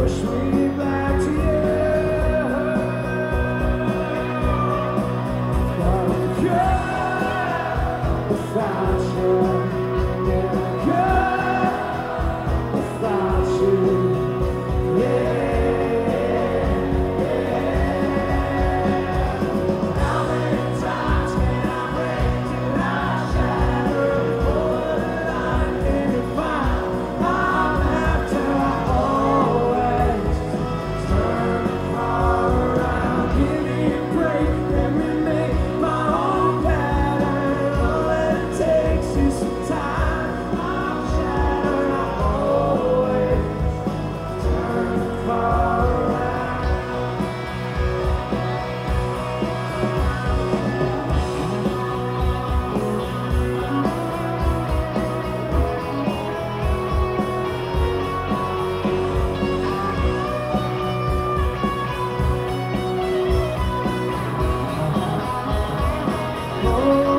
push me. Oh.